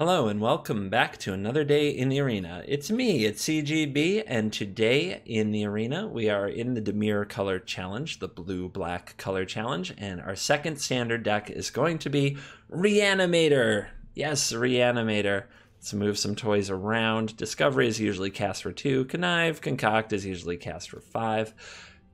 Hello and welcome back to another day in the arena. It's me, it's CGB, and today in the arena we are in the Dimir color challenge, the blue-black color challenge, and our second standard deck is going to be Reanimator. Yes, Reanimator. Let's move some toys around. Discovery is usually cast for two. Connive, Concoct is usually cast for five.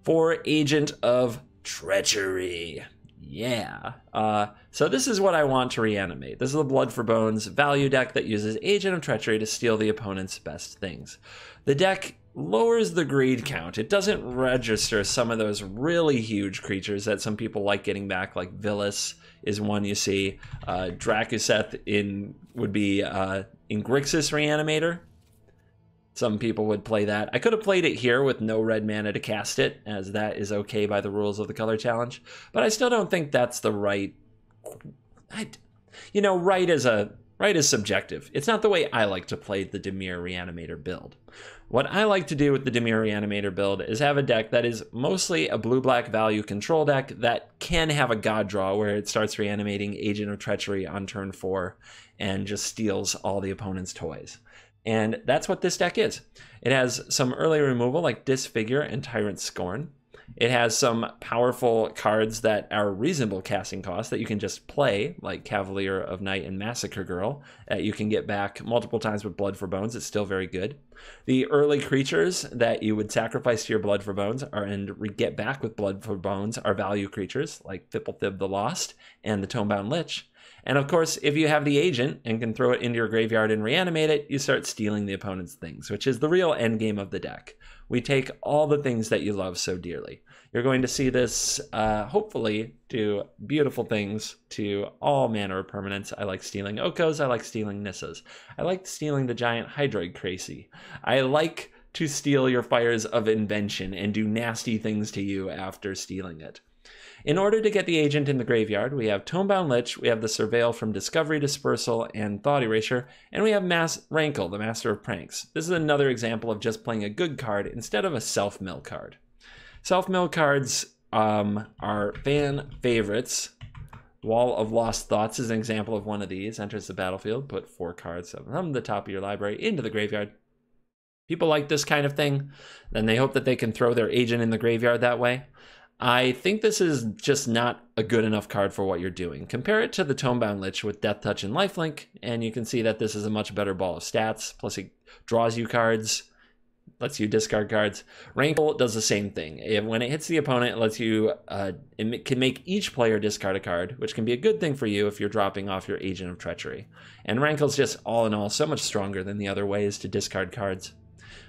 For Agent of Treachery. Yeah. Uh, so this is what I want to reanimate. This is the Blood for Bones value deck that uses Agent of Treachery to steal the opponent's best things. The deck lowers the greed count. It doesn't register some of those really huge creatures that some people like getting back, like Vilis is one you see. Uh, Drakuseth in would be uh, in Grixis Reanimator. Some people would play that. I could have played it here with no red mana to cast it, as that is okay by the rules of the color challenge. But I still don't think that's the right. I, you know, right is a right is subjective. It's not the way I like to play the Dimir Reanimator build. What I like to do with the Dimir Reanimator build is have a deck that is mostly a blue-black value control deck that can have a God draw where it starts reanimating Agent of Treachery on turn four and just steals all the opponent's toys. And that's what this deck is. It has some early removal like Disfigure and Tyrant Scorn. It has some powerful cards that are reasonable casting costs that you can just play, like Cavalier of Night and Massacre Girl, that you can get back multiple times with Blood for Bones. It's still very good. The early creatures that you would sacrifice to your Blood for Bones are, and get back with Blood for Bones are value creatures like Thib the Lost and the Tomebound Lich. And of course, if you have the agent and can throw it into your graveyard and reanimate it, you start stealing the opponent's things, which is the real end game of the deck. We take all the things that you love so dearly. You're going to see this, uh, hopefully, do beautiful things to all manner of permanents. I like stealing Okos. I like stealing Nissas. I like stealing the giant Hydroid Krasis. I like to steal your fires of invention and do nasty things to you after stealing it. In order to get the agent in the graveyard, we have Tomebound Lich, we have the Surveil from Discovery Dispersal and Thought Erasure, and we have Mass Rankle, the Master of Pranks. This is another example of just playing a good card instead of a self-mill card. Self-mill cards um, are fan favorites. Wall of Lost Thoughts is an example of one of these. Enters the battlefield, put four cards from the top of your library into the graveyard. People like this kind of thing. Then they hope that they can throw their agent in the graveyard that way. I think this is just not a good enough card for what you're doing. Compare it to the Tomebound Lich with Death Touch and Lifelink, and you can see that this is a much better ball of stats. Plus, it draws you cards, lets you discard cards. Rankle does the same thing. When it hits the opponent, it lets you, uh, it can make each player discard a card, which can be a good thing for you if you're dropping off your Agent of Treachery. And Rankle's just all in all so much stronger than the other ways to discard cards.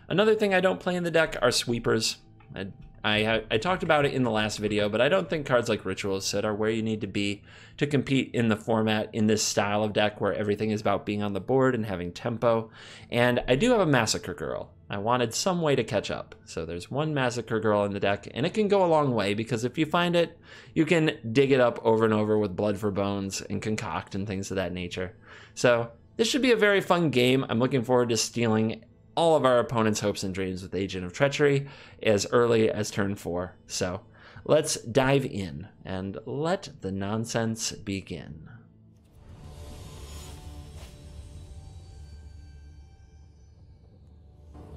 Another thing I don't play in the deck are sweepers. I I, I talked about it in the last video, but I don't think cards like Ritualist are where you need to be to compete in the format in this style of deck where everything is about being on the board and having tempo. And I do have a Massacre Girl. I wanted some way to catch up. So there's one Massacre Girl in the deck, and it can go a long way because if you find it, you can dig it up over and over with Blood for Bones and Concoct and things of that nature. So this should be a very fun game. I'm looking forward to stealing all of our opponent's hopes and dreams with Agent of Treachery as early as turn four. So let's dive in and let the nonsense begin.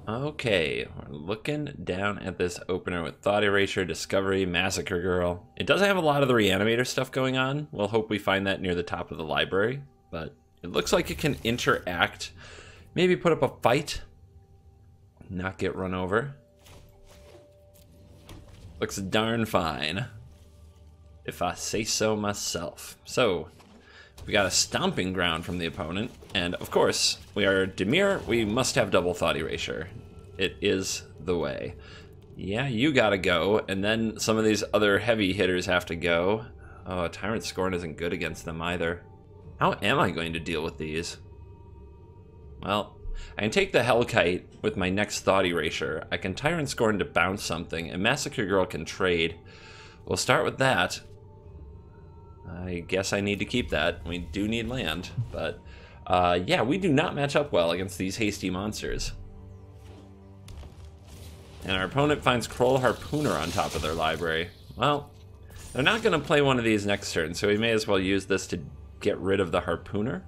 Okay, we're looking down at this opener with Thought Erasure, Discovery, Massacre Girl. It doesn't have a lot of the Reanimator stuff going on. We'll hope we find that near the top of the library, but it looks like it can interact. Maybe put up a fight not get run over. Looks darn fine. If I say so myself. So, we got a stomping ground from the opponent, and of course, we are Dimir, we must have double thought erasure. It is the way. Yeah, you gotta go, and then some of these other heavy hitters have to go. Oh, Tyrant Scorn isn't good against them either. How am I going to deal with these? Well, I can take the Hellkite with my next Thought Erasure. I can Tyrant Scorn to bounce something, and Massacre Girl can trade. We'll start with that. I guess I need to keep that. We do need land, but uh, yeah, we do not match up well against these hasty monsters. And our opponent finds Kraul Harpooner on top of their library. Well, they're not going to play one of these next turn, so we may as well use this to get rid of the Harpooner.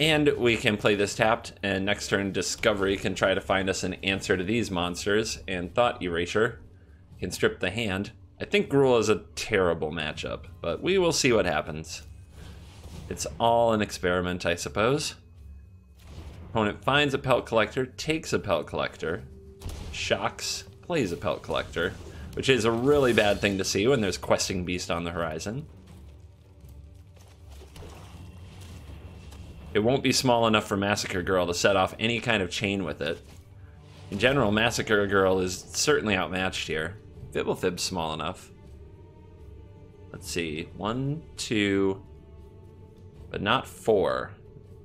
And we can play this tapped, and next turn Discovery can try to find us an answer to these monsters, and Thought Erasure can strip the hand. I think Gruul is a terrible matchup, but we will see what happens. It's all an experiment, I suppose. Opponent finds a Pelt Collector, takes a Pelt Collector, shocks, plays a Pelt Collector, which is a really bad thing to see when there's Questing Beast on the horizon. It won't be small enough for Massacre Girl to set off any kind of chain with it. In general, Massacre Girl is certainly outmatched here. Fibblethib's small enough. Let's see. One, two, but not four.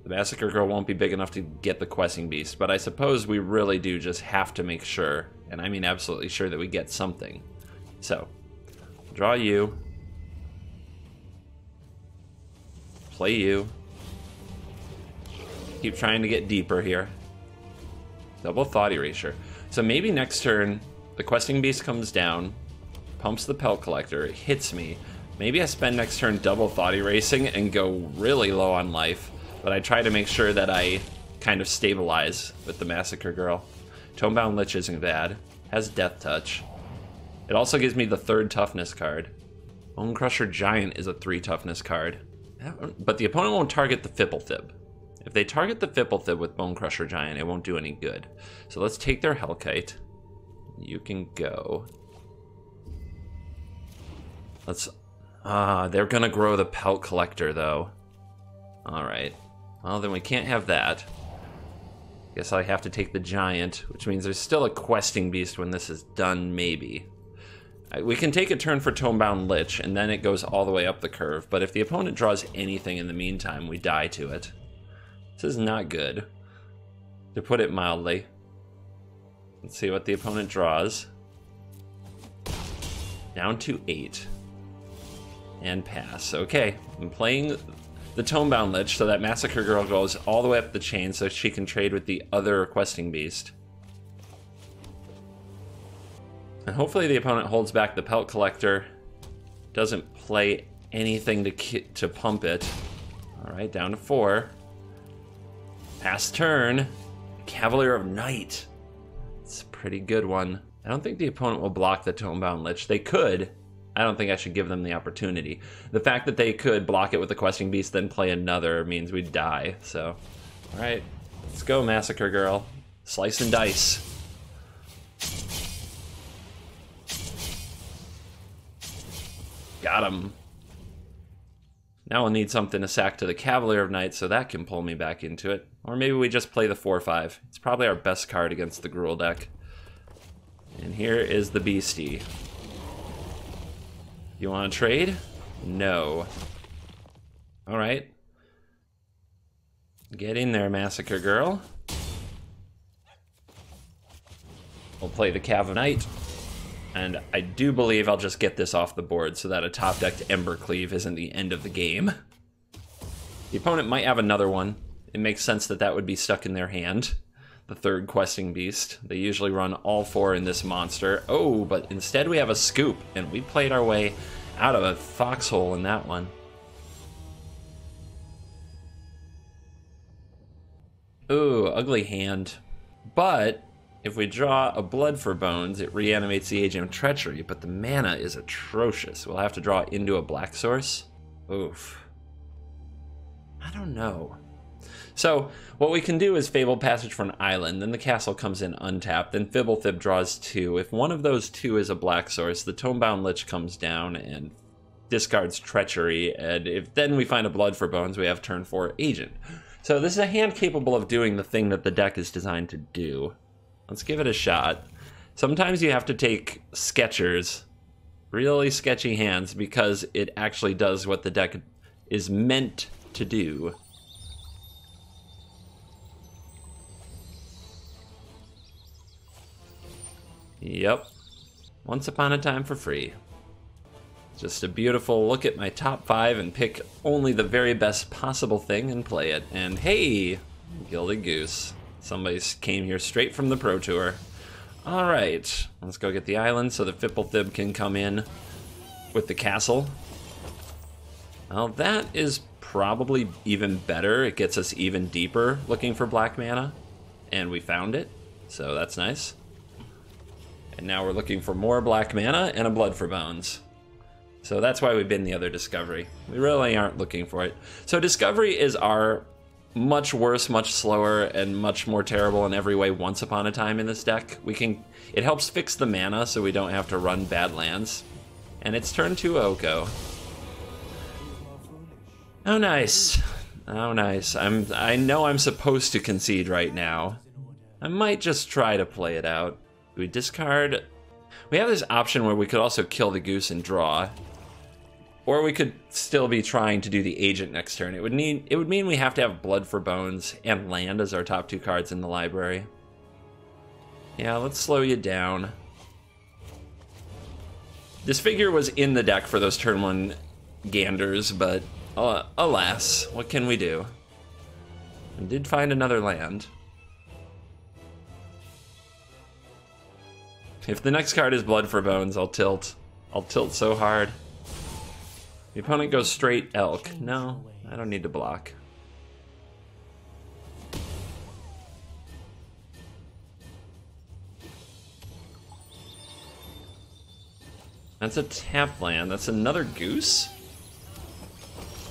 The Massacre Girl won't be big enough to get the Questing Beast, but I suppose we really do just have to make sure, and I mean absolutely sure, that we get something. So, draw you. Play you. Keep trying to get deeper here. Double Thought Erasure. So maybe next turn, the Questing Beast comes down, pumps the Pelt Collector, hits me. Maybe I spend next turn double Thought Erasing and go really low on life, but I try to make sure that I kind of stabilize with the Massacre Girl. Tomebound Lich isn't bad. Has Death Touch. It also gives me the third toughness card. Bone Crusher Giant is a three toughness card. But the opponent won't target the Fipple If they target the Fibblethib with Bone Crusher Giant, it won't do any good. So let's take their Hellkite. You can go. Let's... Ah, uh, they're gonna grow the Pelt Collector, though. Alright. Well, then we can't have that. Guess I have to take the Giant, which means there's still a Questing Beast when this is done, maybe. We can take a turn for Tomebound Lich, and then it goes all the way up the curve, but if the opponent draws anything in the meantime, we die to it. This is not good, to put it mildly. Let's see what the opponent draws. Down to eight. And pass. Okay, I'm playing the Tomebound Lich so that Massacre Girl goes all the way up the chain so she can trade with the other Questing Beast. And hopefully the opponent holds back the Pelt Collector, doesn't play anything to, to pump it. Alright, down to four. Pass turn. Cavalier of Night. It's a pretty good one. I don't think the opponent will block the Tomebound Lich. They could. I don't think I should give them the opportunity. The fact that they could block it with the Questing Beast, then play another, means we'd die. So, alright. Let's go, Massacre Girl. Slice and dice. Got him. Now we'll need something to sack to the Cavalier of Night so that can pull me back into it. Or maybe we just play the 4-5. It's probably our best card against the Gruul deck. And here is the Beastie. You want to trade? No. Alright. Get in there, Massacre Girl. We'll play the Cav of Night. And I do believe I'll just get this off the board so that a top-decked Embercleave isn't the end of the game. The opponent might have another one, it makes sense that that would be stuck in their hand. The third questing beast. They usually run all four in this monster. Oh, but instead we have a scoop, and we played our way out of a foxhole in that one. Ooh, ugly hand. But if we draw a Blood for Bones, it reanimates the Agent of Treachery, but the mana is atrocious. We'll have to draw into a black source. Oof. I don't know. So what we can do is Fabled Passage for an island, then the castle comes in untapped, then Fibblethib draws two. If one of those two is a black source, the Tomebound Lich comes down and discards Treachery, and if then we find a Blood for Bones, we have turn four Agent. So this is a hand capable of doing the thing that the deck is designed to do. Let's give it a shot. Sometimes you have to take sketchers, really sketchy hands, because it actually does what the deck is meant to do. Yep. Once upon a time for free. Just a beautiful look at my top five and pick only the very best possible thing and play it. And hey, Gilded Goose. Somebody came here straight from the Pro Tour. Alright, let's go get the island so the Fibblethib can come in with the castle. Well, that is probably even better. It gets us even deeper looking for black mana, and we found it, so that's nice. And now we're looking for more black mana and a blood for bones. So that's why we've been the other discovery. We really aren't looking for it. So discovery is our much worse, much slower, and much more terrible in every way once upon a time in this deck. We can it helps fix the mana so we don't have to run bad lands. And it's turn to Oko. Oh nice. Oh nice. I'm I know I'm supposed to concede right now. I might just try to play it out. We discard we have this option where we could also kill the goose and draw. Or we could still be trying to do the agent next turn. It would need it would mean we have to have blood for bones and land as our top two cards in the library. Yeah, let's slow you down. Disfigure was in the deck for those turn one ganders, but uh, alas, what can we do? I did find another land. If the next card is Blood for Bones, I'll tilt. I'll tilt so hard. The opponent goes straight Elk. No, I don't need to block. That's a tap land. That's another goose?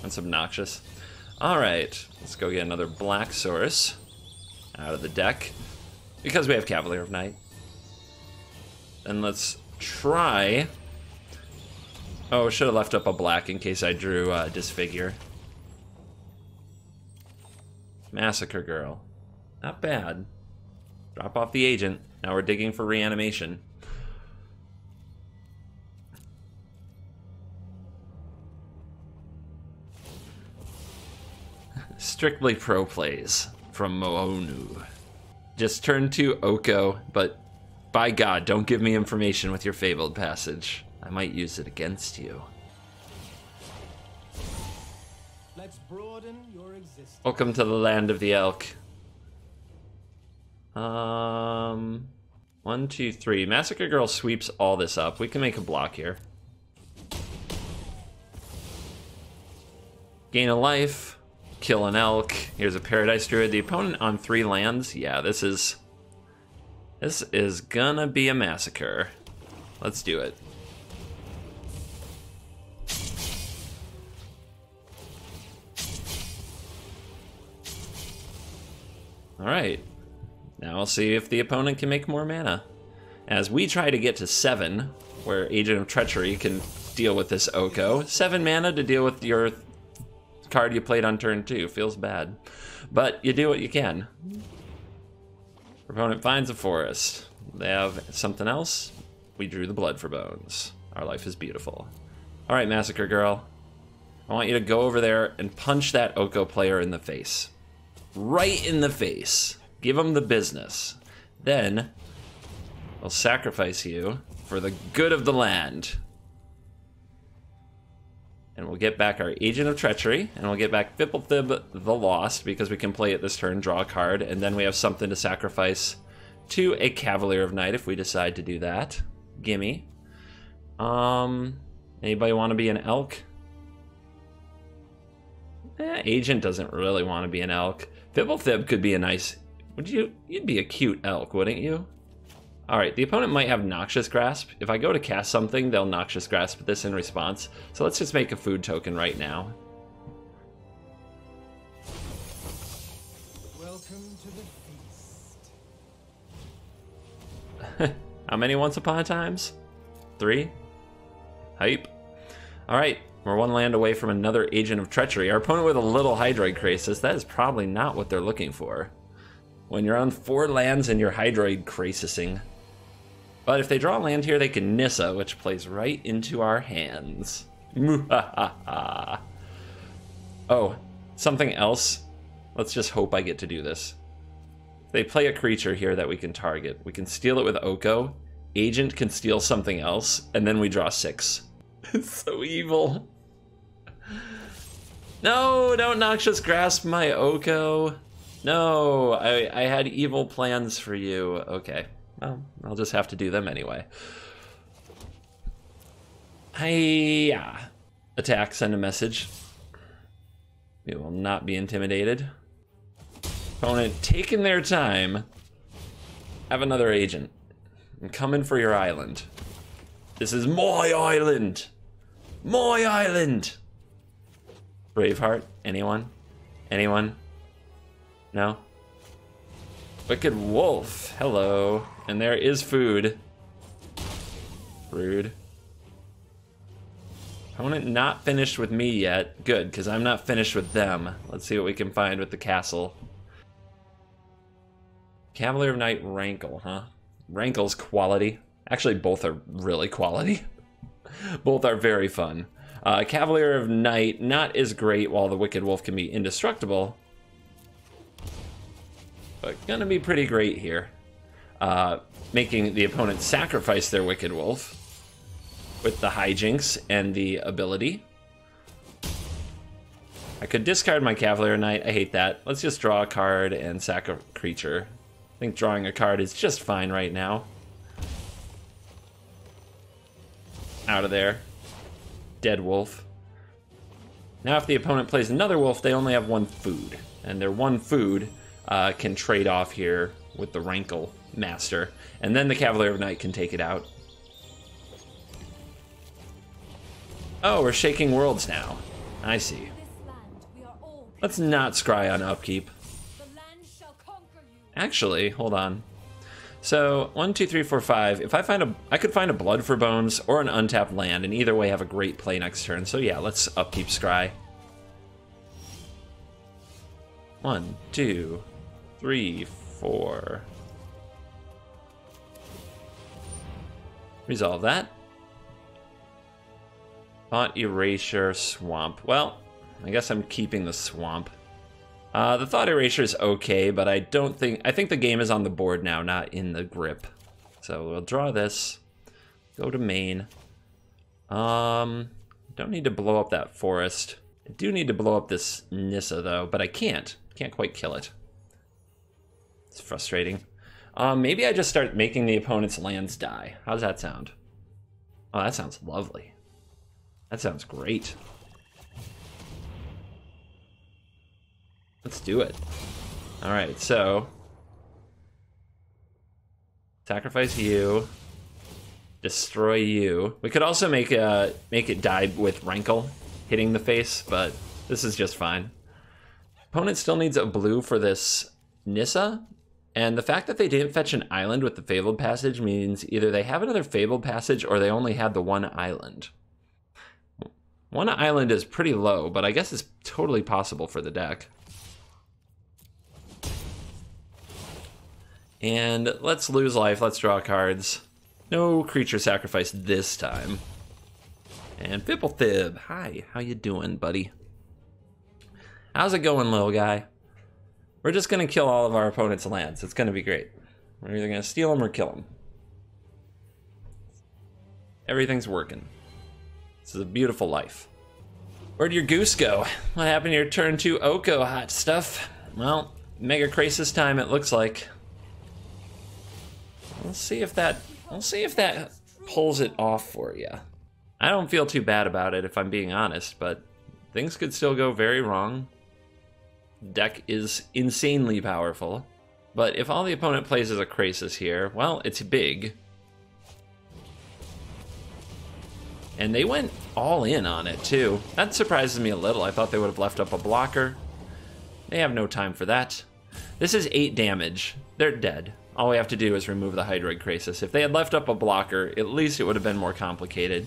That's obnoxious. Alright, let's go get another black source out of the deck. Because we have Cavalier of Night. And let's try... Oh, should have left up a black in case I drew uh, Disfigure. Massacre Girl. Not bad. Drop off the agent. Now we're digging for reanimation. Strictly pro plays from Moonu. Just turn to Oko, but by God, don't give me information with your fabled passage. I might use it against you. Let's broaden your existence. Welcome to the land of the elk. Um, one, two, three. Massacre Girl sweeps all this up. We can make a block here. Gain a life kill an elk. Here's a Paradise Druid. The opponent on three lands. Yeah, this is... This is gonna be a massacre. Let's do it. Alright. Now we'll see if the opponent can make more mana. As we try to get to seven, where Agent of Treachery can deal with this Oko. Seven mana to deal with your card you played on turn two. Feels bad. But you do what you can. Opponent finds a forest. They have something else. We drew the blood for bones. Our life is beautiful. All right, Massacre Girl. I want you to go over there and punch that Oko player in the face. Right in the face. Give him the business. Then, I'll sacrifice you for the good of the land. And we'll get back our Agent of Treachery, and we'll get back Fibblethib the Lost, because we can play it this turn, draw a card, and then we have something to sacrifice to a Cavalier of Night if we decide to do that. Gimme. Um, anybody want to be an elk? Eh, Agent doesn't really want to be an elk. Fibblethib could be a nice... Would you... You'd be a cute elk, wouldn't you? Alright, the opponent might have Noxious Grasp. If I go to cast something, they'll Noxious Grasp this in response. So let's just make a food token right now. Welcome to the feast. How many once upon a times? Three? Hype. Alright, we're one land away from another Agent of Treachery. Our opponent with a little Hydroid Krasis, that is probably not what they're looking for. When you're on four lands and you're Hydroid Crisising. but if they draw land here, they can Nissa, which plays right into our hands. oh, something else. Let's just hope I get to do this. They play a creature here that we can target. We can steal it with Oko. Agent can steal something else, and then we draw six. It's so evil. No, don't Noxious Grasp my Oko. No, I, I had evil plans for you. Okay. Well, I'll just have to do them anyway. Hey, Attack, send a message. We will not be intimidated. Opponent taking their time. Have another agent. I'm coming for your island. This is my island. My island. Braveheart? Anyone? Anyone? No? Wicked Wolf. Hello. And there is food. Rude. Opponent not finished with me yet. Good, because I'm not finished with them. Let's see what we can find with the castle. Cavalier of Night Rankle, huh? Rankle's quality. Actually, both are really quality. both are very fun. Uh, Cavalier of Night, not as great, while the Wicked Wolf can be indestructible. But gonna be pretty great here. Uh, making the opponent sacrifice their Wicked Wolf with the hijinks and the ability. I could discard my Cavalier Knight. I hate that. Let's just draw a card and sack a creature. I think drawing a card is just fine right now. Out of there. Dead wolf. Now if the opponent plays another wolf, they only have one food. And their one food uh, can trade off here with the Rankle Master. And then the Cavalier of Night can take it out. Oh, we're shaking worlds now. I see. Let's not scry on upkeep. Actually, hold on. So, one, two, three, four, five. If I find a, I could find a Blood for Bones or an untapped land, and either way have a great play next turn. So yeah, let's upkeep Scry. One, two, three, four. Resolve that. Thought Erasure Swamp. Well, I guess I'm keeping the Swamp. Uh, the Thought Erasure is okay, but I don't think... I think the game is on the board now, not in the grip. So we'll draw this. Go to main. Um, don't need to blow up that forest. I do need to blow up this Nissa, though, but I can't. Can't quite kill it. It's frustrating. Um, maybe I just start making the opponent's lands die. How does that sound? Oh, that sounds lovely. That sounds great. Let's do it. All right, so sacrifice you, destroy you. We could also make uh make it die with rankle hitting the face, but this is just fine. Opponent still needs a blue for this Nissa, and the fact that they didn't fetch an island with the Fabled Passage means either they have another Fabled Passage or they only had the one island. One island is pretty low, but I guess it's totally possible for the deck. And let's lose life, let's draw cards. No creature sacrifice this time. And Fibblethib, hi, how you doing, buddy? How's it going, little guy? We're just gonna kill all of our opponent's lands. It's gonna be great. We're either gonna steal them or kill them. Everything's working. This is a beautiful life. Where'd your goose go? What happened to your turn two Oko hot stuff? Well, Mega Krasis time it looks like. We'll see if that we'll see if that pulls it off for you. I don't feel too bad about it if I'm being honest, but things could still go very wrong. Deck is insanely powerful. But if all the opponent plays is a Krasis here, well, it's big. And they went all in on it, too. That surprises me a little. I thought they would have left up a blocker. They have no time for that. This is 8 damage. They're dead. All we have to do is remove the Hydroid Krasis. If they had left up a blocker, at least it would have been more complicated.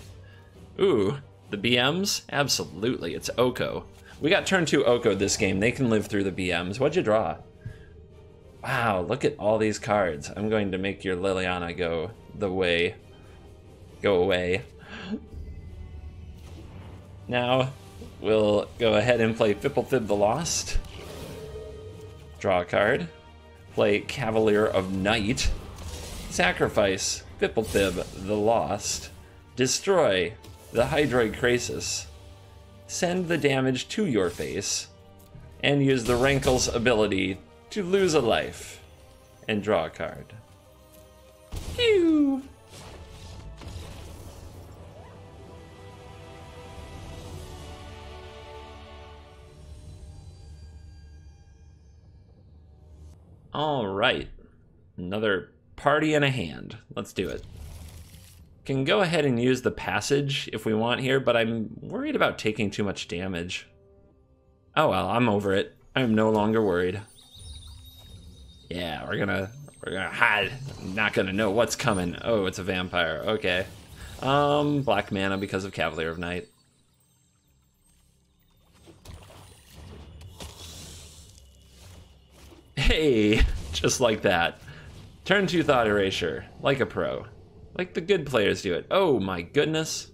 Ooh, the BMs? Absolutely, it's Oko. We got turn 2 Oko this game. They can live through the BMs. What'd you draw? Wow, look at all these cards. I'm going to make your Liliana go the way. Go away. Now, we'll go ahead and play Fibblethib the Lost. Draw a card. Play Cavalier of Night. Sacrifice Fibblethib the Lost. Destroy the Hydroid Krasis. Send the damage to your face. And use the Rankle's ability to lose a life. And draw a card. Phew! All right. Another party in a hand. Let's do it. Can go ahead and use the passage if we want here, but I'm worried about taking too much damage. Oh well, I'm over it. I'm no longer worried. Yeah, we're gonna we're gonna hide. I'm not gonna know what's coming. Oh, it's a vampire. Okay. Um, black mana because of Cavalier of Night. Hey, just like that. Turn to Thought Erasure, like a pro. Like the good players do it. Oh my goodness.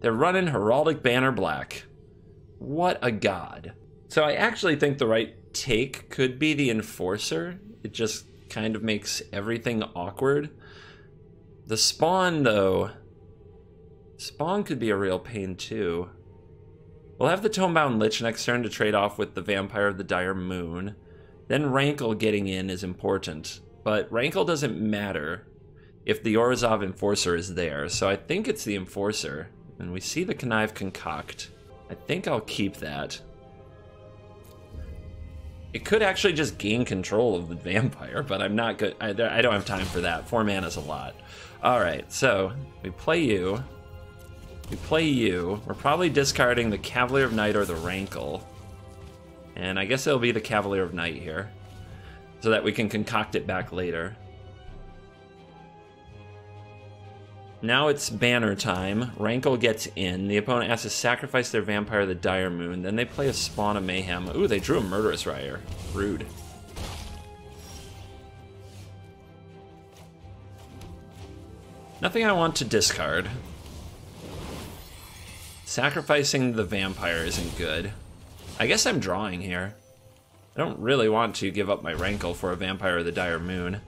They're running Heraldic Banner Black. What a god. So I actually think the right take could be the Enforcer. It just kind of makes everything awkward. The Spawn, though, Spawn could be a real pain too. We'll have the Tomebound Lich next turn to trade off with the Vampire of the Dire Moon. Then Rankle getting in is important, but Rankle doesn't matter if the Orzhov Enforcer is there, so I think it's the Enforcer. And we see the Connive Concoct. I think I'll keep that. It could actually just gain control of the vampire, but I'm not good. I, I don't have time for that. Four mana is a lot. All right, so we play you. We play you. We're probably discarding the Cavalier of Night or the Rankle. And I guess it'll be the Cavalier of Night here. So that we can concoct it back later. Now it's banner time. Rankle gets in. The opponent has to sacrifice their vampire, the Dire Moon. Then they play a Spawn of Mayhem. Ooh, they drew a Murderous Rider. Rude. Nothing I want to discard. Sacrificing the vampire isn't good. I guess I'm drawing here. I don't really want to give up my Rankle for a Vampire of the Dire Moon.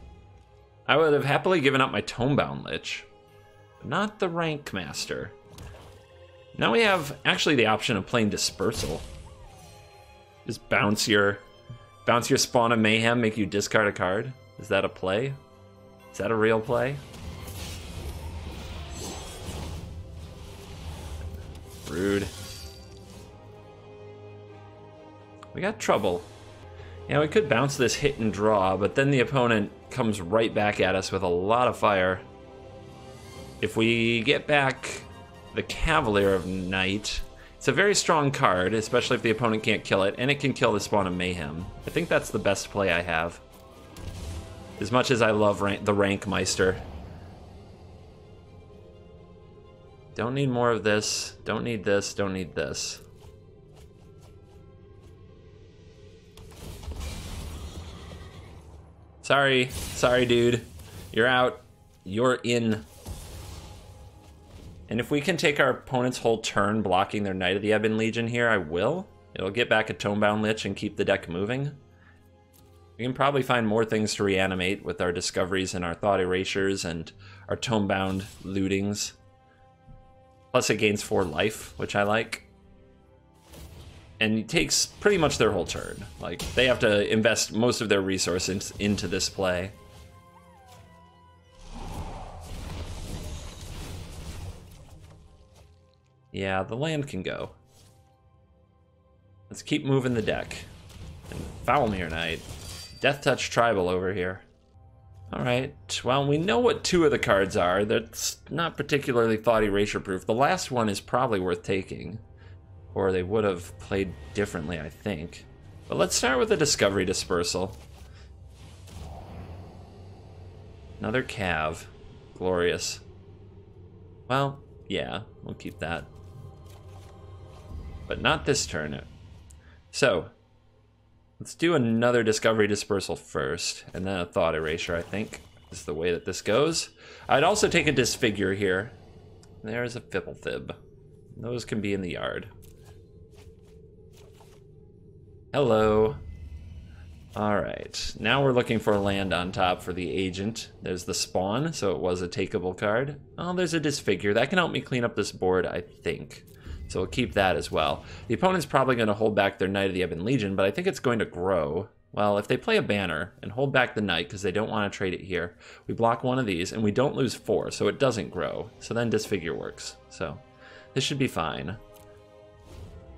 I would have happily given up my Tomebound Lich, but not the Rank Master. Now we have actually the option of playing Dispersal. Just bounce your bounce your Spawn of Mayhem, make you discard a card. Is that a play? Is that a real play? Rude. We got trouble. Yeah, we could bounce this hit and draw, but then the opponent comes right back at us with a lot of fire. If we get back the Cavalier of Night, it's a very strong card, especially if the opponent can't kill it, and it can kill the Spawn of Mayhem. I think that's the best play I have. As much as I love rank, the Rank Meister. Don't need more of this, don't need this, don't need this. Sorry. Sorry, dude. You're out. You're in. And if we can take our opponent's whole turn blocking their Knight of the Ebon Legion here, I will. It'll get back a Tomebound Lich and keep the deck moving. We can probably find more things to reanimate with our discoveries and our Thought Erasures and our Tonebound lootings. Plus it gains 4 life, which I like and it takes pretty much their whole turn. Like, they have to invest most of their resources into this play. Yeah, the land can go. Let's keep moving the deck. And Foulmire Knight. Death Touch Tribal over here. Alright, well, we know what two of the cards are. That's not particularly thought erasure proof. The last one is probably worth taking or they would have played differently, I think. But let's start with the Discovery Dispersal. Another Cav. Glorious. Well, yeah, we'll keep that. But not this turn. So, let's do another Discovery Dispersal first, and then a Thought Erasure, I think, is the way that this goes. I'd also take a Disfigure here. There's a fibble Fibblethib. Those can be in the yard. Hello. Alright, now we're looking for land on top for the agent. There's the spawn, so it was a takeable card. Oh, there's a disfigure. That can help me clean up this board, I think. So we'll keep that as well. The opponent's probably going to hold back their Knight of the Ebon Legion, but I think it's going to grow. Well, if they play a banner and hold back the Knight because they don't want to trade it here, we block one of these and we don't lose four, so it doesn't grow. So then Disfigure works. So this should be fine.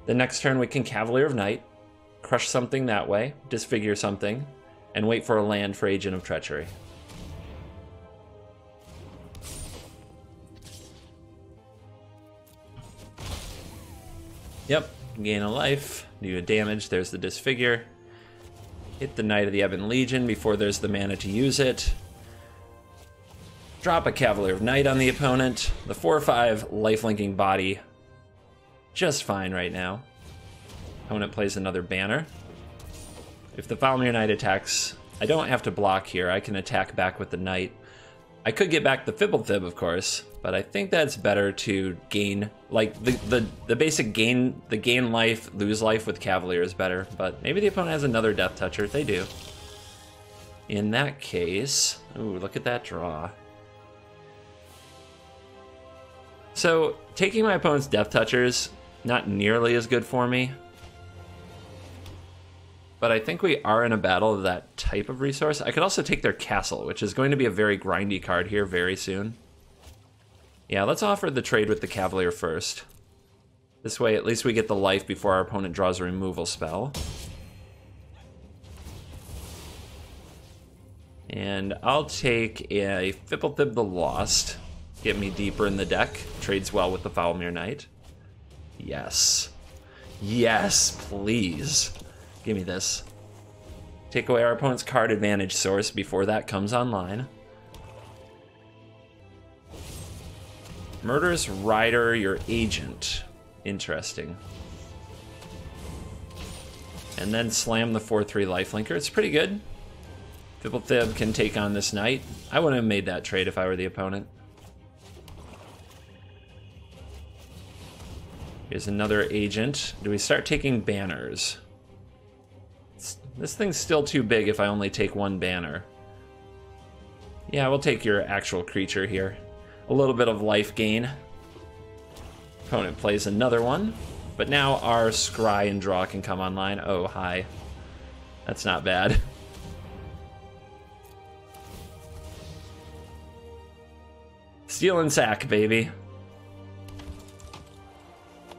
The next turn we can Cavalier of Night, crush something that way, disfigure something, and wait for a land for Agent of Treachery. Yep, gain a life, do a damage, there's the disfigure. Hit the Knight of the Ebon Legion before there's the mana to use it. Drop a Cavalier of Night on the opponent. The 4-5 lifelinking body. Just fine right now. Opponent plays another banner. If the Foulmire Knight attacks, I don't have to block here. I can attack back with the Knight. I could get back the Fibblethib, of course, but I think that's better to gain, like, the, the, the basic gain, the gain life, lose life with Cavalier is better, but maybe the opponent has another Death Toucher. They do. In that case, ooh, look at that draw. So, taking my opponent's Death Touchers, not nearly as good for me. But I think we are in a battle of that type of resource. I could also take their castle, which is going to be a very grindy card here very soon. Yeah, let's offer the trade with the Cavalier first. This way, at least we get the life before our opponent draws a removal spell. And I'll take a Fibblethib the Lost get me deeper in the deck. Trades well with the Foulmire Knight. Yes. Yes, please. Give me this. Take away our opponent's card advantage source before that comes online. Murderous Rider, your agent. Interesting. And then slam the 4-3 lifelinker. It's pretty good. Fibblethib can take on this knight. I wouldn't have made that trade if I were the opponent. Here's another agent. Do we start taking banners? This thing's still too big if I only take one banner. Yeah, we'll take your actual creature here. A little bit of life gain. Opponent plays another one. But now our scry and draw can come online. Oh, hi. That's not bad. Steal and sack, baby.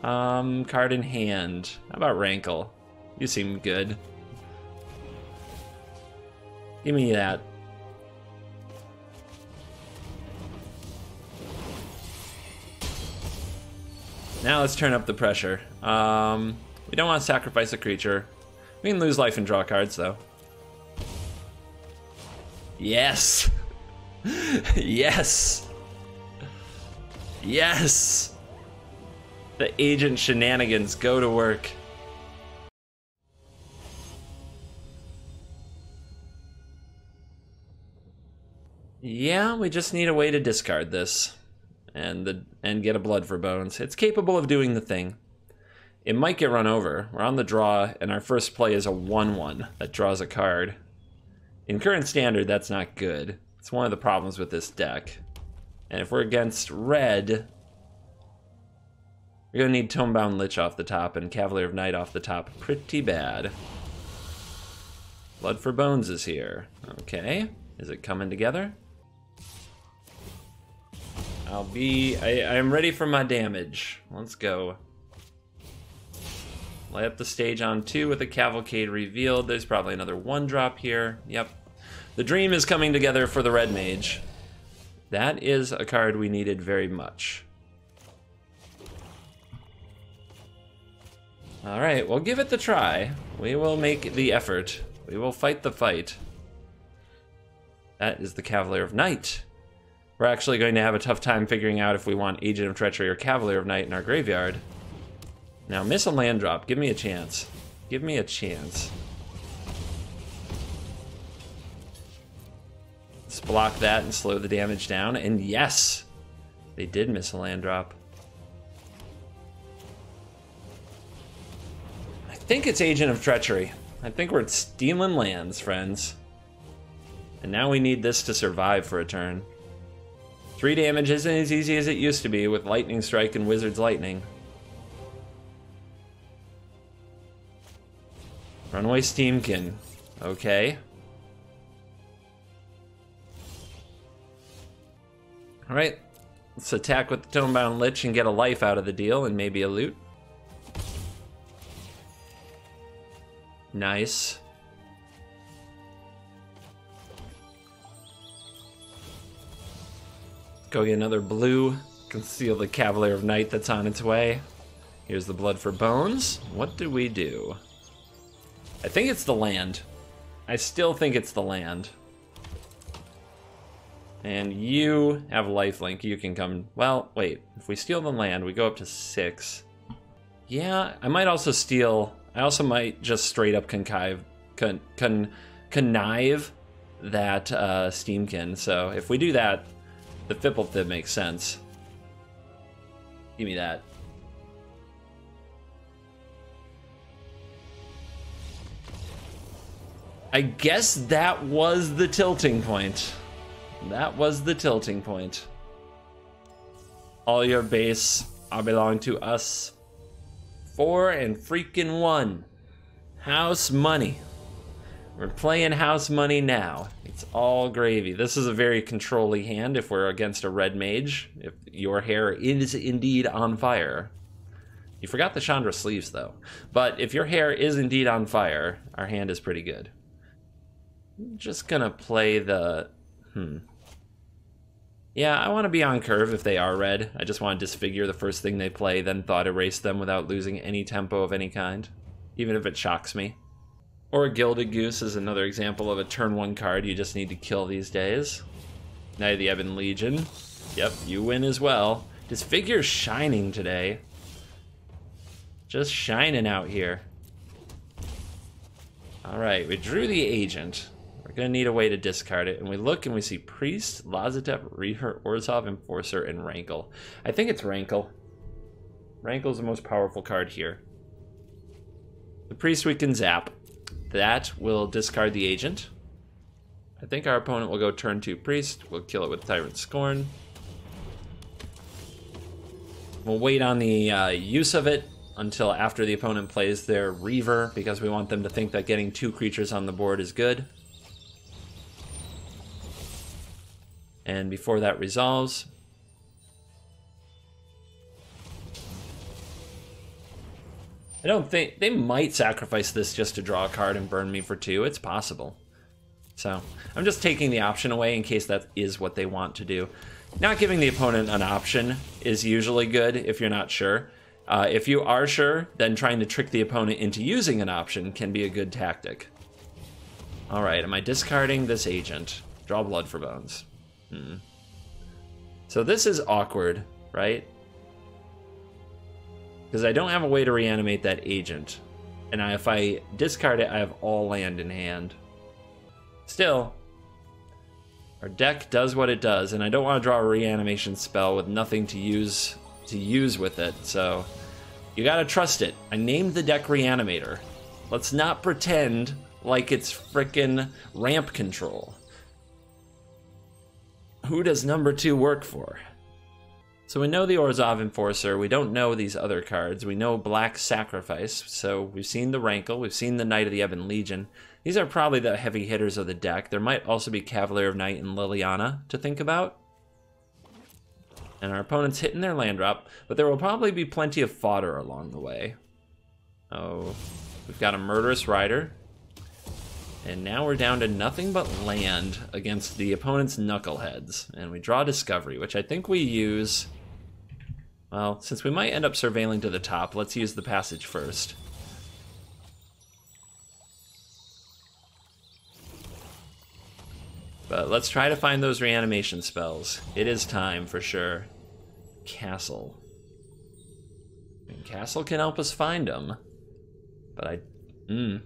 Um, card in hand. How about Rankle? You seem good. Give me that. Now let's turn up the pressure. Um, we don't want to sacrifice a creature. We can lose life and draw cards, though. Yes! yes! Yes! The agent shenanigans go to work. Yeah, we just need a way to discard this and the and get a blood for bones. It's capable of doing the thing. It might get run over. We're on the draw, and our first play is a 1-1 that draws a card. In current standard, that's not good. It's one of the problems with this deck. And if we're against red, we're gonna need Tomebound Lich off the top and Cavalier of Night off the top pretty bad. Blood for Bones is here. Okay, is it coming together? I'll be, I, I'm ready for my damage. Let's go. Light up the stage on two with a Cavalcade revealed. There's probably another one drop here. Yep. The dream is coming together for the Red Mage. That is a card we needed very much. Alright, we'll give it the try. We will make the effort. We will fight the fight. That is the Cavalier of Night. We're actually going to have a tough time figuring out if we want Agent of Treachery or Cavalier of Night in our graveyard. Now, miss a land drop. Give me a chance. Give me a chance. Let's block that and slow the damage down. And yes, they did miss a land drop. I think it's Agent of Treachery. I think we're stealing lands, friends. And now we need this to survive for a turn. Three damage isn't as easy as it used to be with Lightning Strike and Wizard's Lightning. Runaway Steamkin. Okay. Alright. Let's attack with the Tomebound Lich and get a life out of the deal and maybe a loot. Nice. Go get another blue. Conceal the Cavalier of Night that's on its way. Here's the Blood for Bones. What do we do? I think it's the land. I still think it's the land. And you have lifelink. You can come. Well, wait. If we steal the land, we go up to six. Yeah, I might also steal. I also might just straight up connive, con, con, connive that uh, Steamkin. So if we do that, the Fblthp makes sense. Give me that. I guess that was the tilting point. That was the tilting point. All your base are belong to us. Four and freaking one. House money. We're playing house money now. It's all gravy. This is a very controlly hand if we're against a red mage. If your hair is indeed on fire. You forgot the Chandra sleeves though. But if your hair is indeed on fire, our hand is pretty good. I'm just gonna play the... Hmm. Yeah, I want to be on curve if they are red. I just want to disfigure the first thing they play, then thought erase them without losing any tempo of any kind. Even if it shocks me. Or a Gilded Goose is another example of a turn one card you just need to kill these days. Knight of the Ebon Legion. Yep, you win as well. Disfigure's shining today. Just shining out here. Alright, we drew the agent. We're gonna need a way to discard it. And we look and we see Priest, Lazotep, Reaver, Orzhov, Enforcer, and Rankle. I think it's Rankle. Rankle's the most powerful card here. The Priest we can zap. That will discard the agent. I think our opponent will go turn two Priest. We'll kill it with Tyrant Scorn. We'll wait on the uh, use of it until after the opponent plays their Reaver because we want them to think that getting two creatures on the board is good. And before that resolves, I don't think they might sacrifice this just to draw a card and burn me for two. It's possible. So I'm just taking the option away in case that is what they want to do. Not giving the opponent an option is usually good if you're not sure. Uh, if you are sure, then trying to trick the opponent into using an option can be a good tactic. All right, am I discarding this agent? Draw blood for bones. Hmm. So this is awkward, right? Because I don't have a way to reanimate that agent. And I, if I discard it, I have all land in hand. Still, our deck does what it does, and I don't want to draw a reanimation spell with nothing to use to use with it, so you gotta trust it. I named the deck Reanimator. Let's not pretend like it's frickin' ramp control. Who does number two work for? So we know the Orzhov Enforcer, we don't know these other cards. We know Black Sacrifice, so we've seen the Rankle, we've seen the Knight of the Ebon Legion. These are probably the heavy hitters of the deck. There might also be Cavalier of Night and Liliana to think about. And our opponent's hitting their land drop, but there will probably be plenty of fodder along the way. Oh, we've got a Murderous Rider. And now we're down to nothing but land against the opponent's knuckleheads. And we draw Discovery, which I think we use... Well, since we might end up surveilling to the top, let's use the passage first. But let's try to find those reanimation spells. It is time, for sure. Castle. And Castle can help us find them. But I... Mm,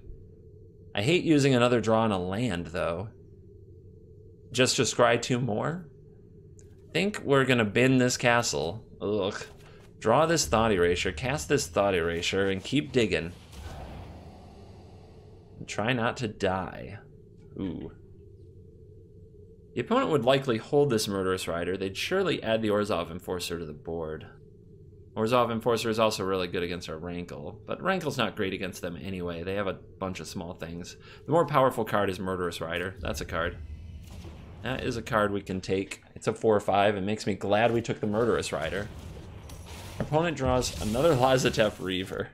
I hate using another draw on a land, though. Just to scry two more? I think we're gonna bin this castle. Ugh. Draw this Thought Erasure, cast this Thought Erasure, and keep digging. And try not to die. Ooh. The opponent would likely hold this Murderous Rider. They'd surely add the Orzhov Enforcer to the board. Orzhov Enforcer is also really good against our Rankle, but Rankle's not great against them anyway. They have a bunch of small things. The more powerful card is Murderous Rider. That's a card. That is a card we can take. It's a 4 or 5. It makes me glad we took the Murderous Rider. Opponent draws another Lazotep Reaver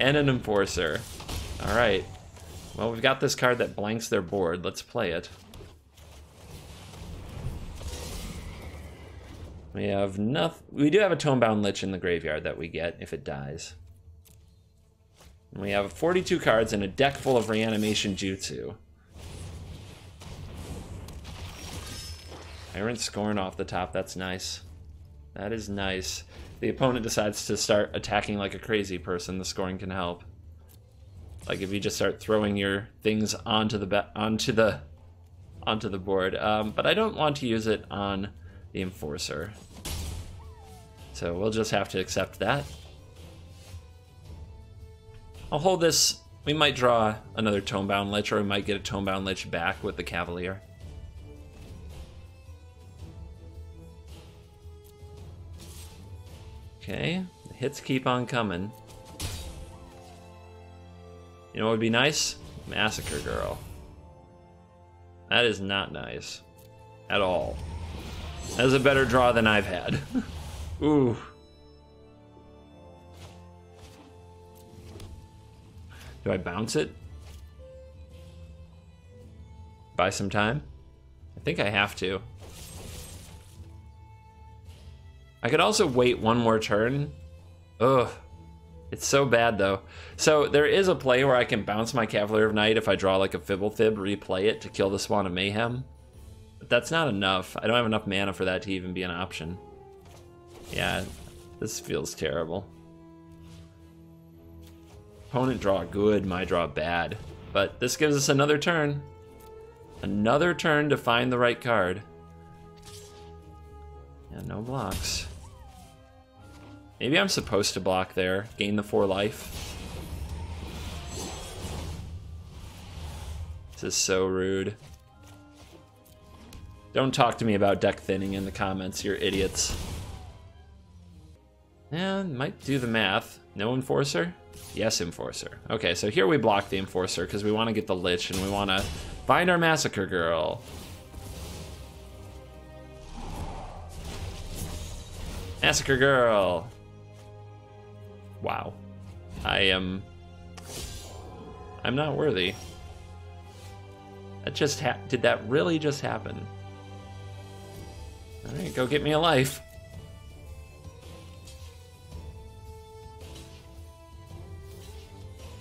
and an Enforcer. Alright. Well, we've got this card that blanks their board. Let's play it. We have nothing. We do have a Tomebound Lich in the graveyard that we get if it dies. And we have 42 cards and a deck full of reanimation jutsu. Iron Scorn off the top, that's nice. That is nice. The opponent decides to start attacking like a crazy person, the scoring can help. Like if you just start throwing your things onto the onto the onto the board. Um, but I don't want to use it on the Enforcer. So we'll just have to accept that. I'll hold this. We might draw another Tomebound Lich, or we might get a Tomebound Lich back with the Cavalier. Okay, the hits keep on coming. You know what would be nice? Massacre Girl. That is not nice. At all. That is a better draw than I've had. Ooh. Do I bounce it? Buy some time? I think I have to. I could also wait one more turn. Ugh. It's so bad though. So there is a play where I can bounce my Cavalier of Night if I draw like a Fibble Fblthp, replay it to kill the Spawn of Mayhem. But that's not enough. I don't have enough mana for that to even be an option. Yeah, this feels terrible. Opponent draw good, my draw bad. But this gives us another turn. Another turn to find the right card. Yeah, no blocks. Maybe I'm supposed to block there. Gain the four life. This is so rude. Don't talk to me about deck thinning in the comments, you're idiots. Yeah, might do the math. No Enforcer? Yes, Enforcer. Okay, so here we block the Enforcer because we want to get the Lich and we want to find our Massacre Girl. Massacre Girl. Wow. I am... I'm not worthy. That just ha- Did that really just happen? Alright, go get me a life.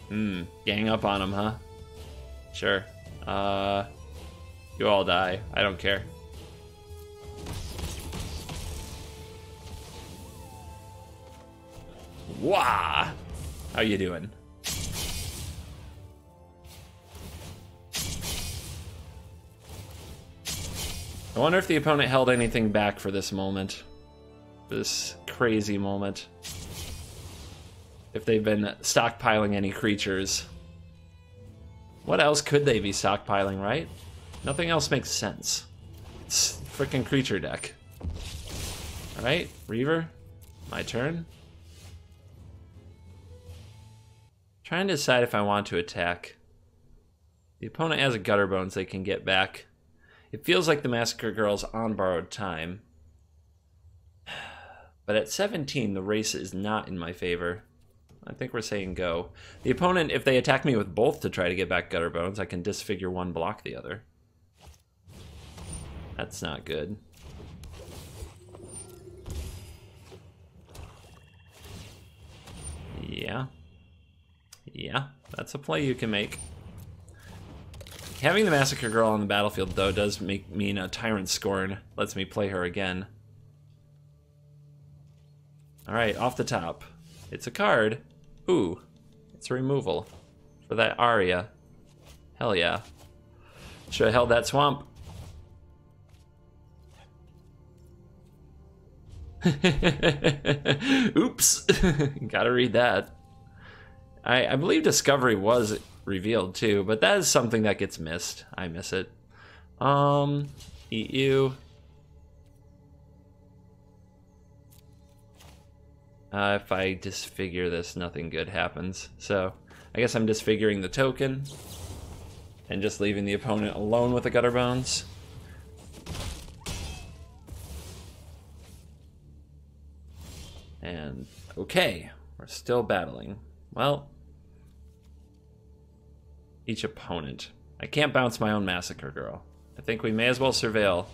Hmm, gang up on him, huh? Sure. Uh, you all die. I don't care. Wah! How you doing? I wonder if the opponent held anything back for this moment. This crazy moment. If they've been stockpiling any creatures. What else could they be stockpiling, right? Nothing else makes sense. It's freaking creature deck. Alright, Reaver, my turn. Trying to decide if I want to attack. The opponent has a Gutterbones they can get back. It feels like the Massacre Girl's on borrowed time. But at 17, the race is not in my favor. I think we're saying go. The opponent, if they attack me with both to try to get back Gutterbones, I can disfigure one, block the other. That's not good. Yeah. Yeah, that's a play you can make. Having the Massacre Girl on the battlefield, though, does make mean a Tyrant Scorn lets me play her again. Alright, off the top. It's a card. Ooh, it's a removal for that Aria. Hell yeah. Should have held that swamp. Oops. Gotta read that. I, I believe Discovery was revealed too, but that is something that gets missed. I miss it. Um, eat you. Uh, if I disfigure this, nothing good happens. So I guess I'm disfiguring the token and just leaving the opponent alone with the Gutterbones. And okay, we're still battling. Well, each opponent. I can't bounce my own Massacre Girl. I think we may as well surveil.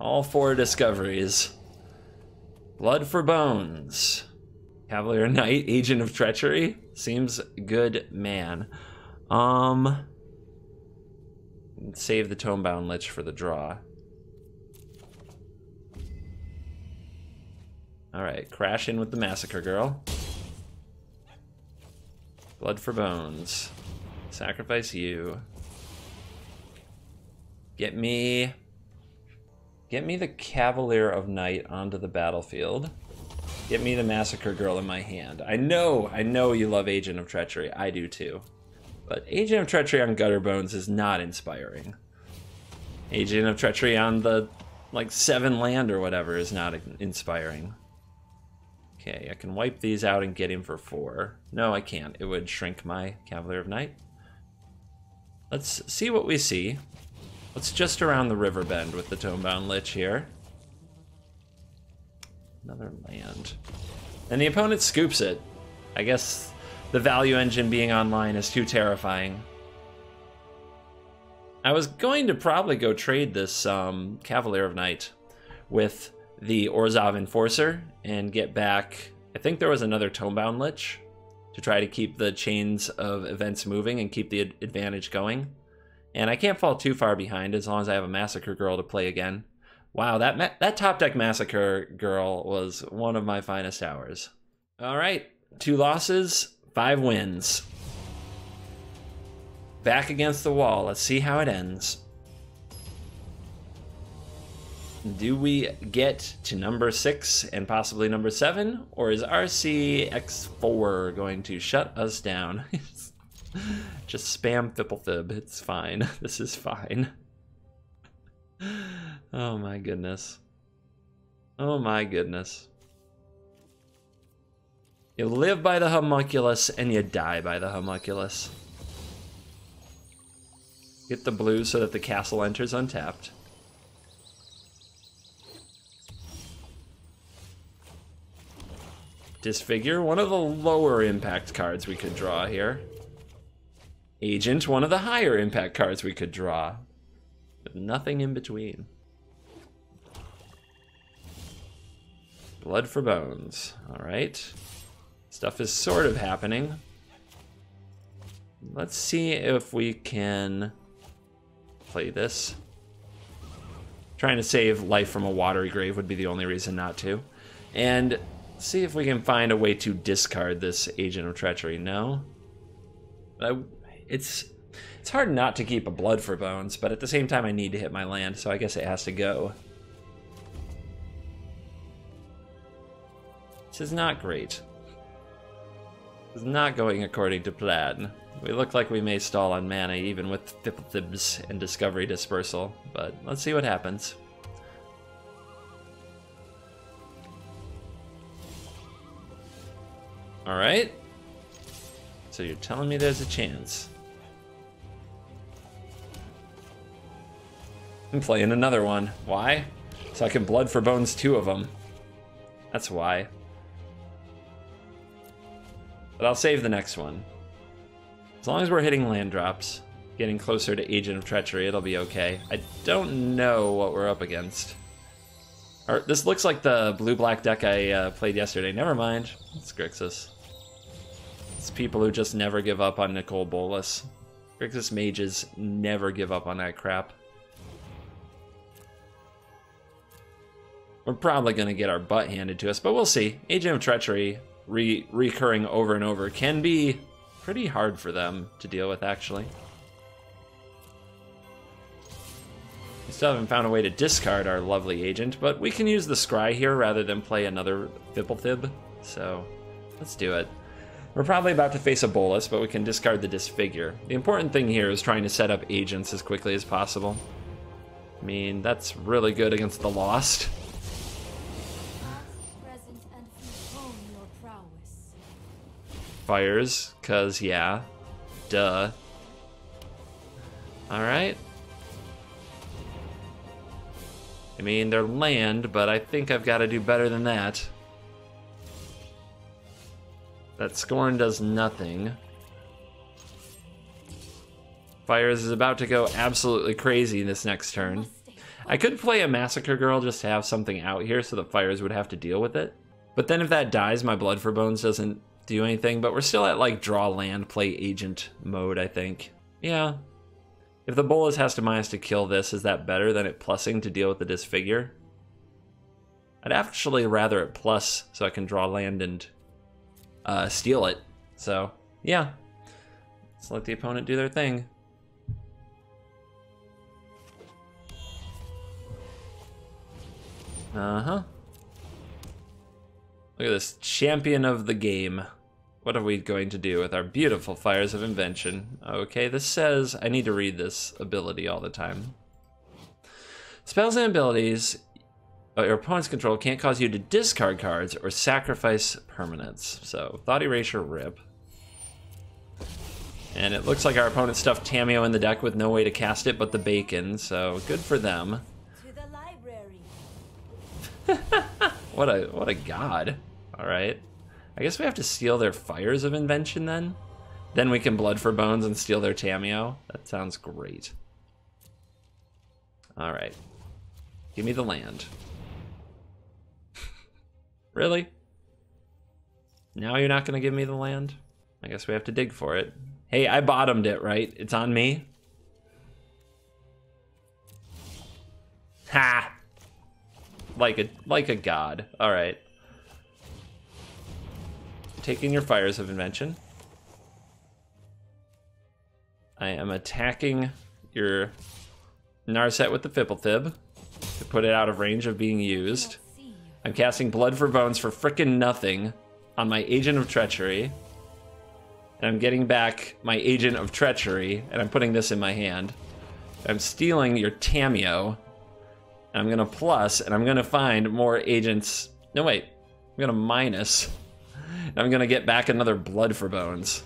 All four discoveries. Blood for Bones. Cavalier Knight, Agent of Treachery. Seems good man. Um save the Tomebound Lich for the draw. Alright, crash in with the Massacre Girl. Blood for Bones. Sacrifice you. Get me... Get me the Cavalier of Night onto the battlefield. Get me the Massacre Girl in my hand. I know, I know you love Agent of Treachery. I do too. But Agent of Treachery on Gutterbones is not inspiring. Agent of Treachery on the, like, seven land or whatever is not inspiring. Okay, I can wipe these out and get him for four. No, I can't. It would shrink my Cavalier of Night. Let's see what we see. Let's just around the river bend with the Tomebound Lich here. Another land. And the opponent scoops it. I guess the value engine being online is too terrifying. I was going to probably go trade this um, Cavalier of Night with the Orzhov Enforcer and get back. I think there was another Tomebound Lich to try to keep the chains of events moving and keep the advantage going. And I can't fall too far behind as long as I have a Massacre Girl to play again. Wow, that that top deck Massacre Girl was one of my finest hours. All right, two losses, five wins. Back against the wall. Let's see how it ends. Do we get to number six and possibly number seven, or is RCX4 going to shut us down? Just spam Fblthp. It's fine. This is fine. Oh my goodness. Oh my goodness. You live by the homunculus and you die by the homunculus. Get the blue so that the castle enters untapped. Disfigure, one of the lower impact cards we could draw here. Agent, one of the higher impact cards we could draw. But nothing in between. Blood for bones. Alright. Stuff is sort of happening. Let's see if we can play this. Trying to save life from a watery grave would be the only reason not to. And see if we can find a way to discard this Agent of Treachery. No? I, it's it's hard not to keep a Blood for Bones, but at the same time I need to hit my land, so I guess it has to go. This is not great. This is not going according to plan. We look like we may stall on mana even with Fblthps and Discovery Dispersal, but let's see what happens. Alright. So you're telling me there's a chance. I'm playing another one. Why? So I can Blood for Bones two of them. That's why. But I'll save the next one. As long as we're hitting land drops, getting closer to Agent of Treachery, it'll be okay. I don't know what we're up against. Or, this looks like the blue-black deck I uh, played yesterday. Never mind. It's Grixis. It's people who just never give up on Nicol Bolas. Grixis mages never give up on that crap. We're probably going to get our butt handed to us, but we'll see. Agent of Treachery, re recurring over and over, can be pretty hard for them to deal with, actually. We still haven't found a way to discard our lovely agent, but we can use the Scry here rather than play another Fblthp, so let's do it. We're probably about to face a Bolas, but we can discard the Disfigure. The important thing here is trying to set up agents as quickly as possible. I mean, that's really good against the Lost. fires, because, yeah. Duh. Alright. I mean, they're land, but I think I've got to do better than that. That Scorn does nothing. Fires is about to go absolutely crazy this next turn. I could play a Massacre Girl just to have something out here so the fires would have to deal with it. But then if that dies, my Blood for Bones doesn't do anything. But we're still at like draw land, play agent mode, I think. Yeah. If the Bolas has to minus to kill this, is that better than it plussing to deal with the disfigure? I'd actually rather it plus so I can draw land and uh, steal it. So, yeah. Let's let the opponent do their thing. Uh-huh. Look at this, champion of the game. What are we going to do with our beautiful Fires of Invention? Okay, this says I need to read this ability all the time. Spells and abilities uh, your opponent's control can't cause you to discard cards or sacrifice permanents. So, Thought Erasure Rip. And it looks like our opponent stuffed Tamiyo in the deck with no way to cast it but the bacon, so good for them. what a what a god. Alright. I guess we have to steal their fires of invention then? Then we can blood for bones and steal their Tamiyo. That sounds great. Alright. Give me the land. Really? Now you're not gonna give me the land? I guess we have to dig for it. Hey, I bottomed it, right? It's on me. Ha! Like a like a god. All right. Taking your fires of invention. I am attacking your Narset with the Fblthp to put it out of range of being used. I'm casting Blood for Bones for frickin' nothing on my Agent of Treachery and I'm getting back my Agent of Treachery, and I'm putting this in my hand. I'm stealing your Tamiyo, and I'm gonna plus, and I'm gonna find more agents. No, wait, I'm gonna minus, and I'm gonna get back another Blood for Bones.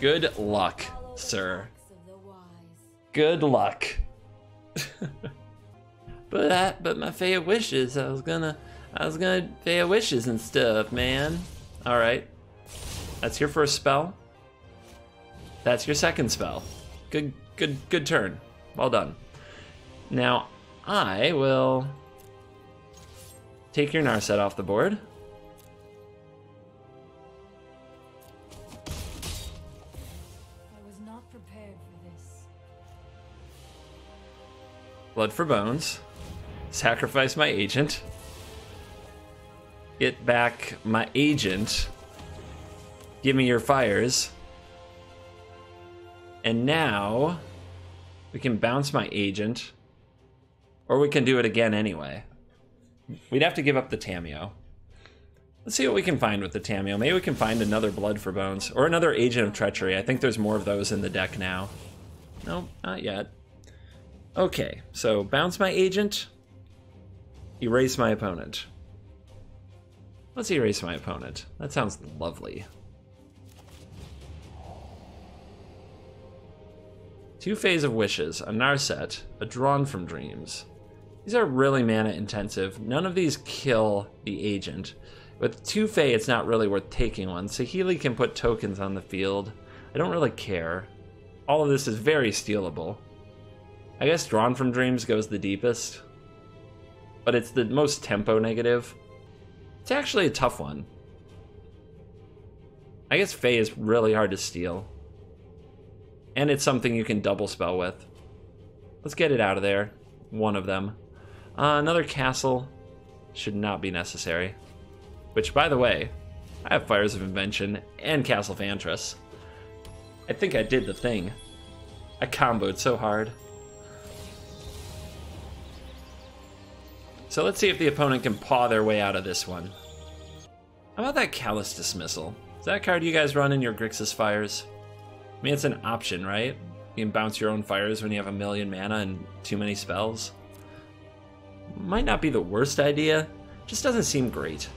Good luck, sir. Good luck. but I, but my favorite wishes, I was gonna, I was gonna favorite wishes and stuff, man. All right. That's your first spell. That's your second spell. Good, good, good turn. Well done. Now, I will take your Narset off the board. I was not prepared for this. Blood for bones. Sacrifice my agent. Get back my agent Give me your fires. And now we can bounce my agent. Or we can do it again anyway. We'd have to give up the Tamiyo. Let's see what we can find with the Tamiyo. Maybe we can find another Blood for Bones. Or another Agent of Treachery. I think there's more of those in the deck now. Nope, not yet. Okay, so bounce my agent. Erase my opponent. Let's erase my opponent. That sounds lovely. Two Phase of Wishes, a Narset, a Drawn from Dreams. These are really mana intensive. None of these kill the agent. With two Fae, it's not really worth taking one. Saheeli can put tokens on the field. I don't really care. All of this is very stealable. I guess Drawn from Dreams goes the deepest. But it's the most tempo negative. It's actually a tough one. I guess Fae is really hard to steal. And it's something you can double spell with. Let's get it out of there. One of them. Uh, another castle should not be necessary. Which, by the way, I have Fires of Invention and Castle Vantress. I think I did the thing. I comboed so hard. So let's see if the opponent can paw their way out of this one. How about that Callous Dismissal? Is that card you guys run in your Grixis Fires? I mean, it's an option, right? You can bounce your own fires when you have a million mana and too many spells. Might not be the worst idea, just doesn't seem great.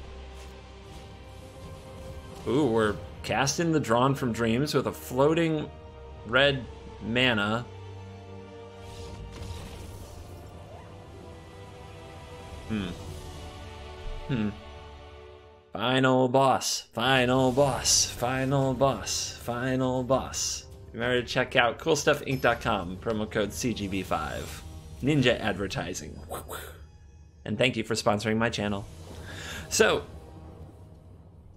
Ooh, we're casting the Drawn from Dreams with a floating red mana. Hmm. Hmm. Final boss, final boss, final boss, final boss. Remember to check out coolstuffinc.com, promo code CGB5. Ninja advertising. And thank you for sponsoring my channel. So,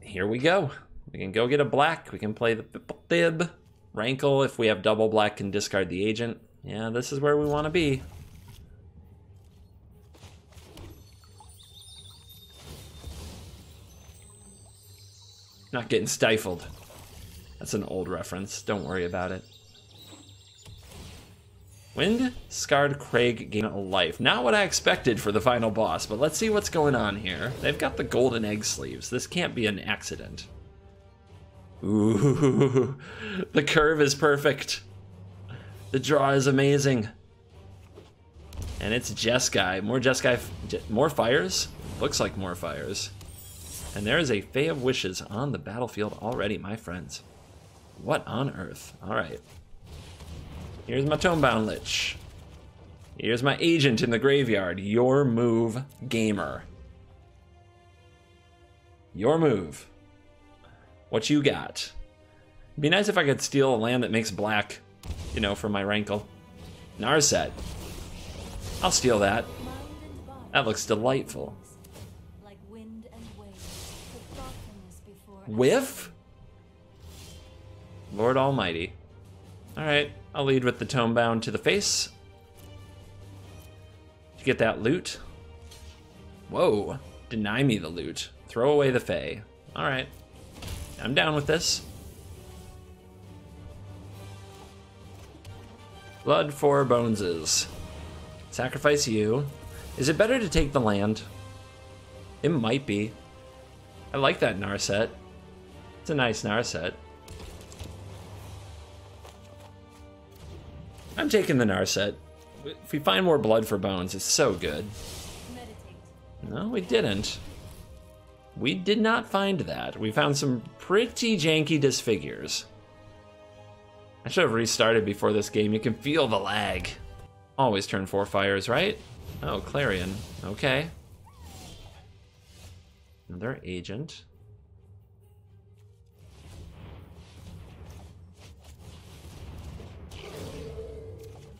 here we go. We can go get a black. We can play the Fib. Rankle, if we have double black, can discard the agent. Yeah, this is where we want to be. Not getting stifled. That's an old reference. Don't worry about it. Wind Scarred Craig gain a life. Not what I expected for the final boss, but let's see what's going on here. They've got the golden egg sleeves. This can't be an accident. Ooh, the curve is perfect. The draw is amazing. And it's Jeskai. More Jeskai, more fires? Looks like more fires. And there is a Fae of Wishes on the battlefield already, my friends. What on earth? All right. Here's my Tomebound Lich. Here's my agent in the graveyard. Your move, gamer. Your move. What you got? be nice if I could steal a land that makes black, you know, for my rankle. Narset. I'll steal that. That looks delightful. Whiff? Lord Almighty. Alright, I'll lead with the Tomebound to the face. To get that loot. Whoa, deny me the loot. Throw away the Fae. Alright, I'm down with this. Blood for Boneses. Sacrifice you. Is it better to take the land? It might be. I like that Narset. It's a nice Narset. I'm taking the Narset. If we find more blood for bones, it's so good. No, we didn't. We did not find that. We found some pretty janky disfigures. I should have restarted before this game. You can feel the lag. Always turn four fires, right? Oh, Clarion. Okay. Another agent.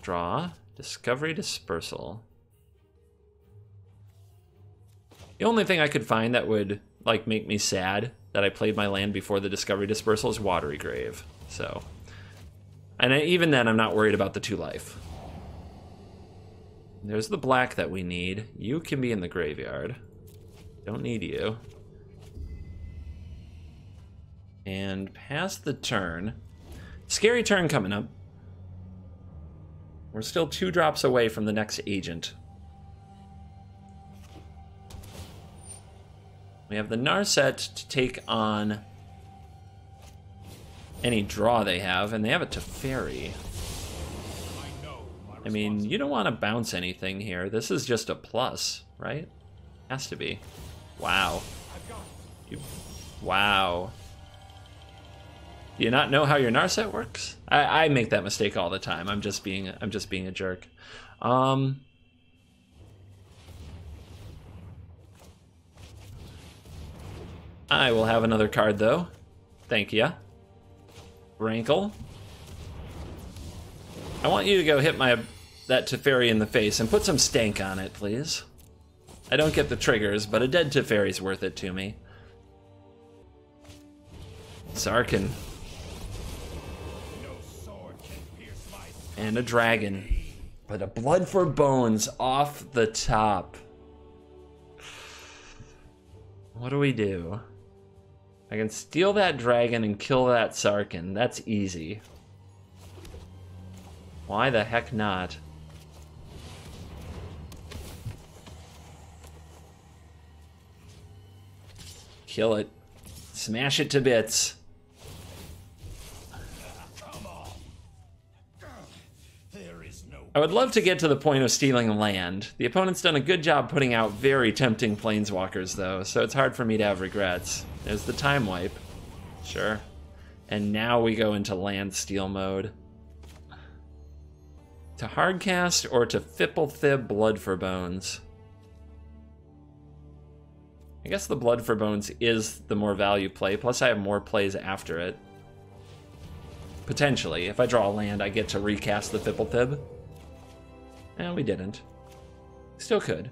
Draw. Discovery Dispersal. The only thing I could find that would like make me sad that I played my land before the Discovery Dispersal is Watery Grave. So, and I, even then, I'm not worried about the two life. There's the black that we need. You can be in the graveyard. Don't need you. And pass the turn. Scary turn coming up. We're still two drops away from the next agent. We have the Narset to take on any draw they have, and they have a Teferi. I mean, you don't want to bounce anything here. This is just a plus, right? Has to be. Wow. You, wow. Do you not know how your Narset works? I, I make that mistake all the time. I'm just being I'm just being a jerk. Um, I will have another card though. Thank you. Rankle. I want you to go hit my that Teferi in the face and put some stank on it, please. I don't get the triggers, but a dead Teferi's worth it to me. Sarkhan. And a dragon. But a blood for bones off the top. What do we do? I can steal that dragon and kill that Sarkhan. That's easy. Why the heck not? Kill it. Smash it to bits. I would love to get to the point of stealing land. The opponent's done a good job putting out very tempting planeswalkers, though, so it's hard for me to have regrets. There's the time wipe. Sure. And now we go into land steal mode. To hardcast or to Fblthp Blood for Bones? I guess the Blood for Bones is the more value play, plus I have more plays after it. Potentially. If I draw a land, I get to recast the Fblthp. And we didn't. Still could.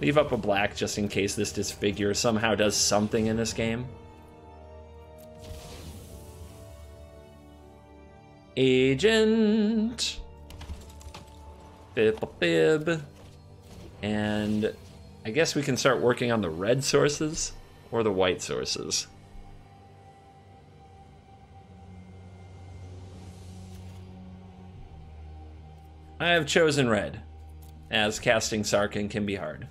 Leave up a black just in case this disfigure somehow does something in this game. Agent. Bib bib. And I guess we can start working on the red sources or the white sources. I have chosen red, as casting Sarkhan can be hard.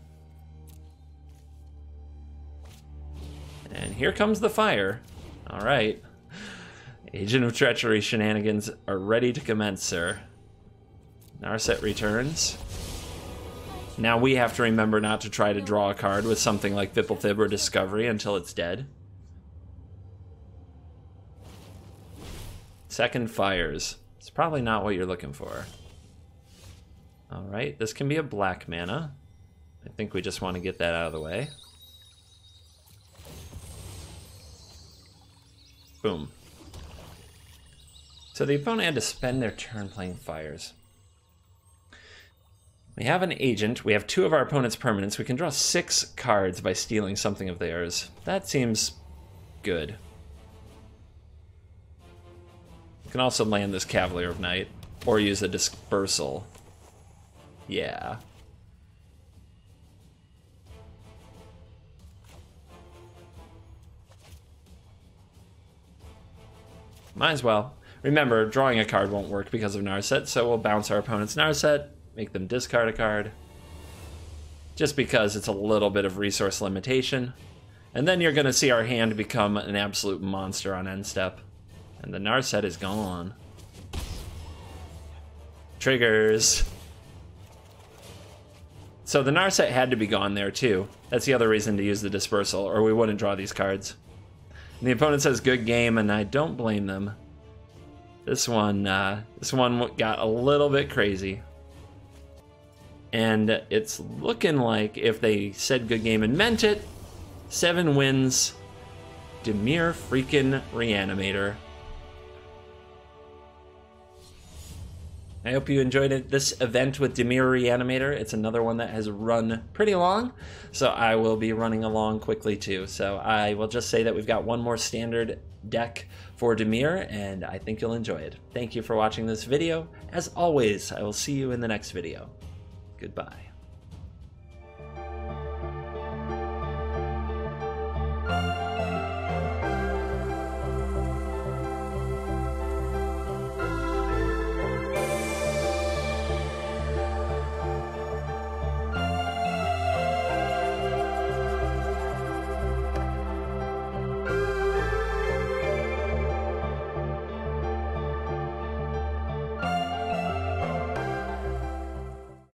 And here comes the fire. All right. Agent of Treachery shenanigans are ready to commence, sir. Narset returns. Now we have to remember not to try to draw a card with something like Fblthp or Discovery until it's dead. Second fires. It's probably not what you're looking for. Alright, this can be a black mana. I think we just want to get that out of the way. Boom. So the opponent had to spend their turn playing fires. We have an agent. We have two of our opponent's permanents. We can draw six cards by stealing something of theirs. That seems good. We can also land this Cavalier of Night, or use a Dispersal. Yeah. Might as well. Remember, drawing a card won't work because of Narset, so we'll bounce our opponent's Narset, make them discard a card. Just because it's a little bit of resource limitation. And then you're going to see our hand become an absolute monster on end step. And the Narset is gone. Triggers. So the Narset had to be gone there too. That's the other reason to use the Dispersal, or we wouldn't draw these cards. And the opponent says good game, and I don't blame them. This one, uh, this one got a little bit crazy. And it's looking like if they said good game and meant it, seven wins, Dimir freaking Reanimator. I hope you enjoyed it, this event with Dimir Reanimator. It's another one that has run pretty long, so I will be running along quickly too. So I will just say that we've got one more standard deck for Dimir, and I think you'll enjoy it. Thank you for watching this video. As always, I will see you in the next video. Goodbye.